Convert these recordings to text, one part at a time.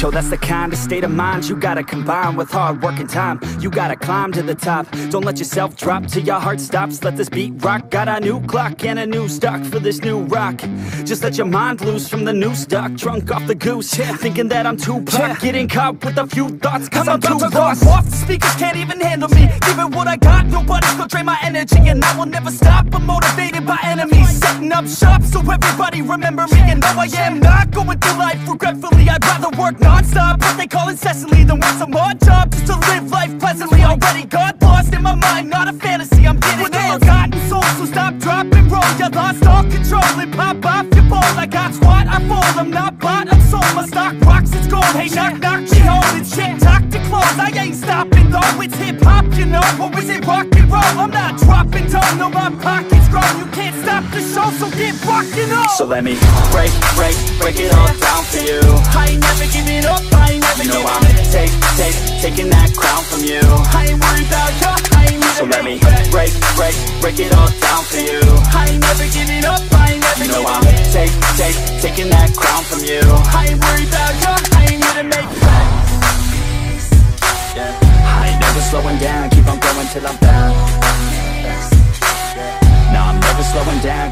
Yo, that's the kind of state of mind you gotta combine with hard work and time. You gotta climb to the top. Don't let yourself drop till your heart stops. Let this beat rock. Got a new clock and a new stock for this new rock. Just let your mind loose from the new stock. Drunk off the goose, yeah. thinking that I'm too pop. Yeah. Getting caught with a few thoughts, cause I'm, I'm too lost. Off the speakers can't even handle me. Give it what I got, nobody's gonna drain my energy. And I will never stop. I'm motivated by enemies. Setting up shop so everybody remember me. And no, I am not going through life regretfully. I'd rather work non-stop. What they call incessantly Then work some more job Just to live life pleasantly. Already got lost in my mind Not a fantasy, I'm getting With a forgotten soul So stop, drop, and roll You lost all control And pop off your ball. I got squat, I fall I'm not bought, I'm sold. My stock rocks, it's gold. Hey, knock, knock, she holding shit. Talk to close I ain't stopping though. It's hip-hop, you know. Or is it rock and roll? I'm not dropping down, No, my pocket's show So get rockin' up. So let me break, break, break it all down for you. I ain't never giving up, I ain't never You know I'm take, take, taking that crown from you. I ain't worried about you, I ain't So let me break, break, break it all down for you. I ain't never giving up, I ain't never You know I'm take, take, taking that crown from you. I ain't worried about you, I ain't here to make friends yeah. I ain't never slowing down, keep on going till I'm down. No, I'm never slowing down,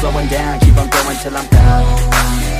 slowing down, keep on going till I'm I'm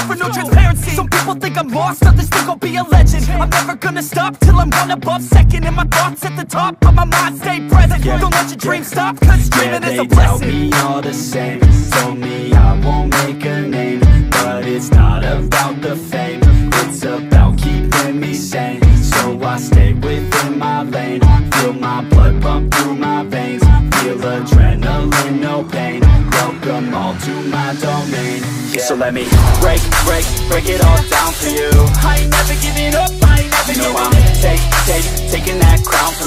offer no transparency. Some people think I'm lost, others think I'll be a legend. I'm never gonna stop till I'm one above second And my thoughts at the top, but my mind. Stay present. Don't let your dreams stop, cause dreaming yeah, is a blessing they blessing. me all the same. Told me I won't make a name